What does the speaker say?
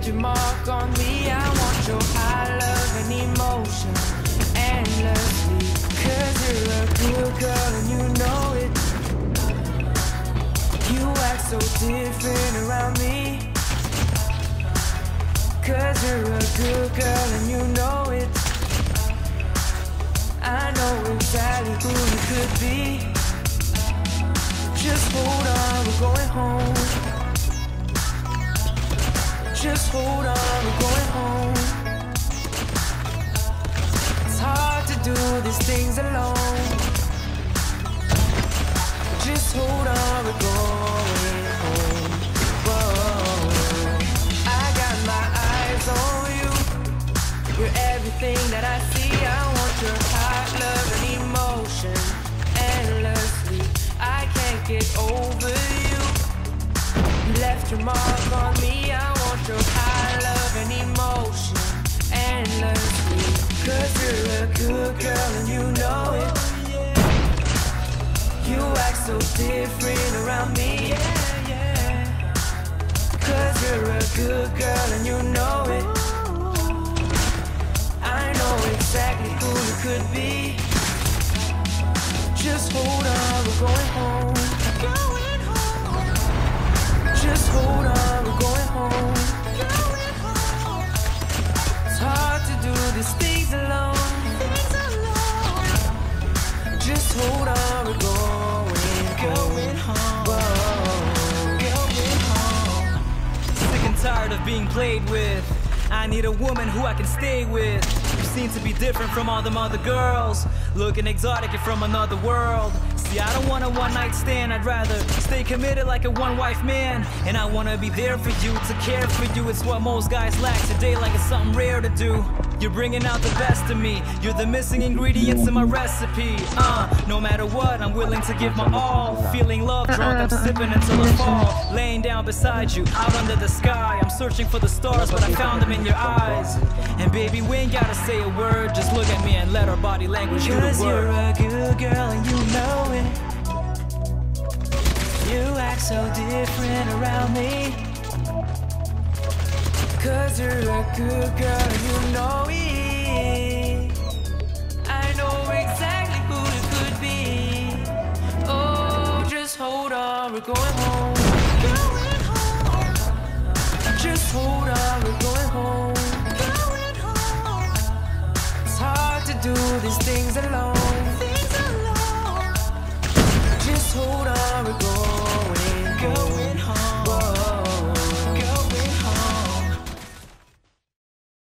Left your mark on me. I want your high love and emotion endlessly. Cause you're a good girl and you know it. You act so different around me. Cause you're a good girl and you know it. I know exactly who you could be. Just hold on, we're going home. Hold on, we're going home. It's hard to do these things alone. Just hold on, we're going home. Whoa. I got my eyes on you. You're everything that I see. I want your hot love and emotion endlessly. I can't get over you. You left your mark on me. I love and emotion you're a good girl and you know it. You act so different around me. Cause you're a good girl and you know it. I know exactly who you could be. Just hold on, we're going home. Hold on, we're going home. Whoa. Sick and tired of being played with. I need a woman who I can stay with. You seem to be different from all them other girls. Looking exotic and from another world. See, I don't want a one night stand. I'd rather stay committed like a one wife man. And I wanna be there for you, to care for you. It's what most guys lack today, like it's something rare to do. You're bringing out the best of me. You're the missing ingredients in my recipe. Uh, no matter what, I'm willing to give my all. Feeling love drunk, I'm sipping until I fall. Laying down beside you, out under the sky. I'm searching for the stars, but I found them in your eyes. And baby, we ain't gotta say a word. Just look at me and let our body language do the Cause you're a good girl and you know it. You act so different around me. Cause you're a good girl and you know it. I know exactly who you could be. Oh, just hold on, we're going home. to do these things alone. Things alone. Just hold on.